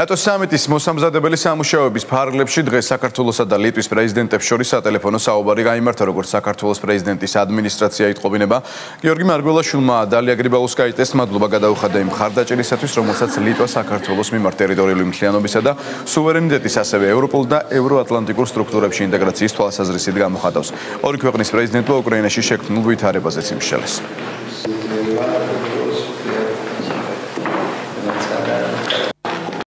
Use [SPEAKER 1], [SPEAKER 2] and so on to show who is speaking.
[SPEAKER 1] ნატო სამიტის მოსამზადებელი სამუშაოების ფარგლებში დღეს საქართველოსა და ლიტვის პრეზიდენტებს შორის სატელეფონო საუბარი გამართა, როგორც საქართველოს პრეზიდენტის ადმინისტრაცია იტყობინება. გიორგი მარგველაშვილმა დალია გრიბაუსკაიტეს მადლობა გადაუხადა იმ ხარდაჭერისათვის, რომელსაც ლიტვა საქართველოს მიმართ ტერიტორიული მთლიანობისა და სუვერენიტეტის ასევე ევროპულ და ევროატლანტიკურ სტრუქტურებში ინტეგრაციის თვალსაზრისით გამოხატავს. ორი ქვეყნის პრეზიდენტმა უკრაინაში შექმნილ ვითარებაზეც იმშელეს. Thank you.